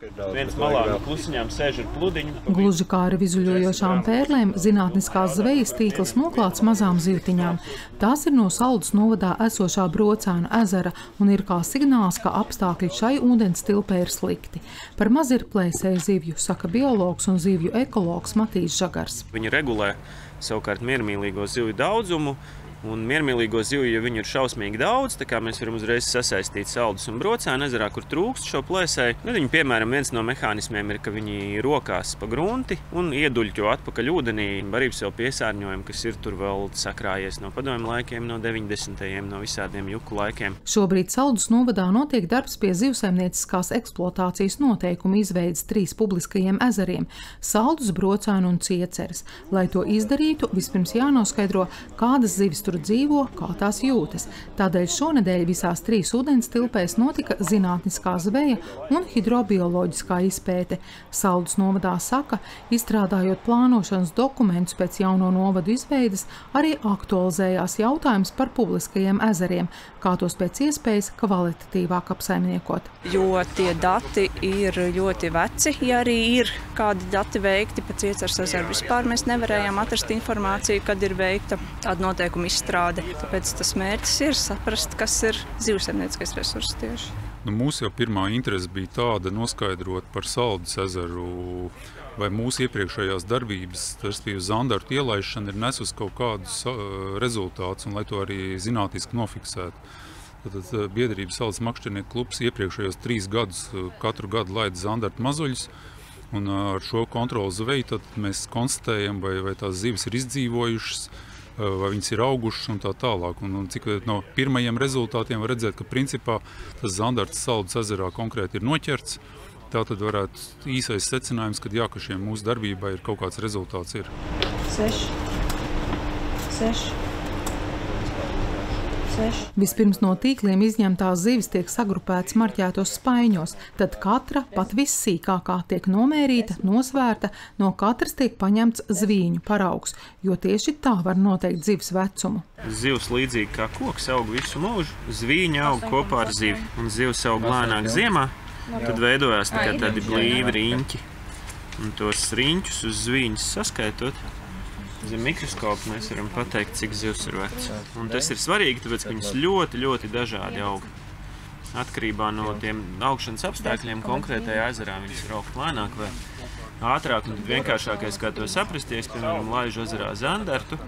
Viens malā no klusiņām sēž ar pludiņu. Gluži kā ar vizuļojošām pērlēm, zinātniskās zvejas tīkls noklāts mazām zivtiņām. Tās ir no Saldus novadā esošā brocēna ezera un ir kā signāls, ka apstākļi šai ūdens tilpē ir slikti. Par maz ir plēsēju zivju, saka biologs un zivju ekologs Matīs Žagars. Viņi regulē savukārt miermīlīgo zivju daudzumu, Un miermīlīgo zivju, ja viņu ir šausmīgi daudz, tā kā mēs varam uzreiz sasaistīt saldus un brocēnu ezerā, kur trūkst šo plēsēju. Nu, viņi, piemēram, viens no mehānismiem ir, ka viņi rokās pa grunti un ieduļķo atpakaļ ūdenī barības vēl piesārņojumu, kas ir tur vēl sakrājies no padomju laikiem, no 90. no visādiem juku laikiem. Šobrīd saldus novadā notiek darbs pie zivsaimnieciskās eksploatācijas noteikumu izveidas trīs publiskajiem ezeriem - saldus, brocēnu un cieceres. Lai to izdarītu, vispirms jānoskaidro, kādas zivis tur dzīvo, kā tās jūtas. Tādēļ šonadēļ visās trīs ūdens tilpēs notika zinātniskā zveja un hidrobioloģiskā izpēte. Saldus novadā saka, izstrādājot plānošanas dokumentus pēc jauno novadu izveides, arī aktualizējās jautājums par publiskajiem ezeriem, kā tos pēc iespējas kvalitatīvāk apsaimniekot. Jo tie dati ir ļoti veci, ja arī ir kādi dati veikti pēc ieceras ezeru. Vispār mēs nevarējām atrast informāciju, kad ir veikta tāda noteikuma izstrāde izstrāde. Tāpēc tas mērķis ir saprast, kas ir zivsaimnieciskais resurss tieši. Nu, mūsu jau pirmā interese bija tāda noskaidrot par Saldus ezeru vai mūsu iepriekšējās darbības, respektīvi zandartu ielaišana, ir nesusi kaut kādus uh, rezultātus, un lai to arī zinātniski nofiksētu. Tad biedrības Salas makšķernieku klubs iepriekšējos trīs gadus katru gadu laida zandartu mazuļus, un ar šo kontrolu zveju mēs konstatējam, vai, vai tās zivis ir izdzīvojušas, vai viņas ir augušas un tā tālāk. Un, un cik no pirmajiem rezultātiem var redzēt, ka principā tas zandarts Saldus ezerā konkrēti ir noķerts. Tā tad varētu īsais secinājums, ka jā, ka šiem mūsu darbībai ir kaut kāds rezultāts. Ir. Seši. Seši. Vispirms no tīkliem izņemtās zivis tiek sagrupētas marķētos spaiņos, tad katra, pat vissīkākā, tiek nomērīta, nosvērta, no katras tiek paņemts zvīņu paraugs, jo tieši tā var noteikt zivs vecumu. Zivs līdzīgi kā koks aug visu mūžu, zvīņa aug kopā ar zivi, un zivs aug lēnāk ziemā, tad veidojās tā tādi blīvi riņķi. Un tos riņķus uz zvīņas saskaitot, Zem mikroskopa mēs varam pateikt, cik zivs ir vecs. Un tas ir svarīgi, tāpēc, ka viņas ļoti, ļoti dažādi aug. Atkarībā no tiem augšanas apstākļiem konkrētajā ezerā viņas ir augt lēnāk vai ātrāk. Un vienkāršākais, kā to saprast, ja es, piemēram, laižu ezerā zandartu,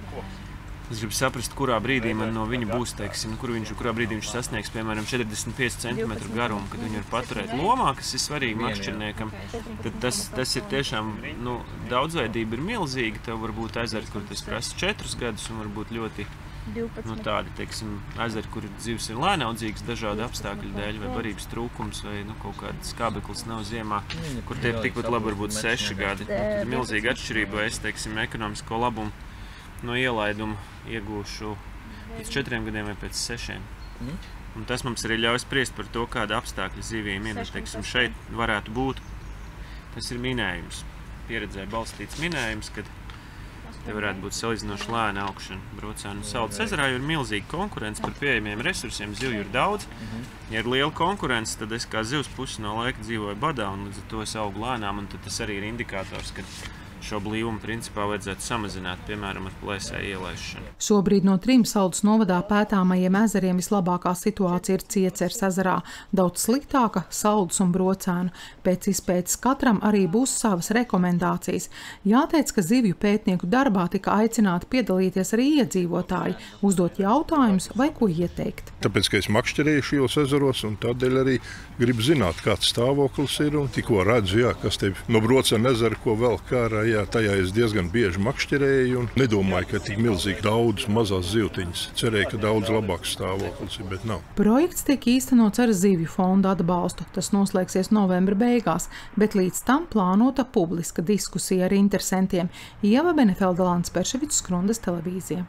Es gribu saprast, kurā brīdī man no viņa būs, teiksim, kur viņš, kurā brīdī viņš sasniegs, piemēram, 45 cm garumu, kad viņu var paturēt lomā, kas ir svarīgi makšķerniekam. Tad tas, tas ir tiešām, nu, daudzveidība ir milzīga. Tev var būt ezeri, kur tas prasa 4 gadus un varbūt ļoti nu, tādi, teiksim, ezeri, kur dzīves ir lēnaudzīgas dažādu apstākļu dēļ, vai barības trūkums, vai nu, kaut kāds skābeklis nav ziemā, kur tie tikpat labi var būt 6 gadi. Nu, tad ir milzīga atšķirība, vai es, teiksim, ekonomisko labumu no ielaiduma iegūšu pēc četriem gadiem vai pēc sešiem. Mm. Un tas mums arī ļauj spriest par to, kāda apstākļa zivīm ir. Teiksim, šeit varētu būt tas ir minējums, pieredzē balstīts minējums, kad te varētu būt salīdzinoši lēna augšana brocēnu. Saldus ezerā ir milzīga konkurence par pieejamiem resursiem, zivju ir daudz. Ja ir liela konkurence, tad es kā zivs pusi no laika dzīvoju badā un līdz ar to es augu lēnām, un tas arī ir indikators, ka šo blīvumu principā vajadzētu samazināt, piemēram, ar plēsēju ielaišanu. Šobrīd no trim saldus novadā pētāmajiem ezeriem vislabākā situācija ir Ciecers ezerā, daudz sliktāka saldus un brocēnu. Pēc izpētes katram arī būs savas rekomendācijas. Jāteic, ka zivju pētnieku darbā tika aicināti piedalīties arī iedzīvotāji, uzdot jautājumus vai ko ieteikt. Tāpēc, ka es makšķerēju šajos ezeros un tādēļ arī gribu zināt, kāds stāvoklis ir un tikko redzu, jā, kas te no brocēna ezera, ko vēl kā ārā jā, tajā es diezgan bieži makšķerēju un nedomāju, ka tik milzīgi daudz mazās zivtiņas. Cerēju, ka daudz labāks stāvoklis ir, bet nav. Projekts tiek īstenots ar zivju fonda atbalstu. Tas noslēgsies novembra beigās, bet līdz tam plānota publiska diskusija ar interesantiem. Ieva Benefelda Lants Perševics, Skrundas televīzija.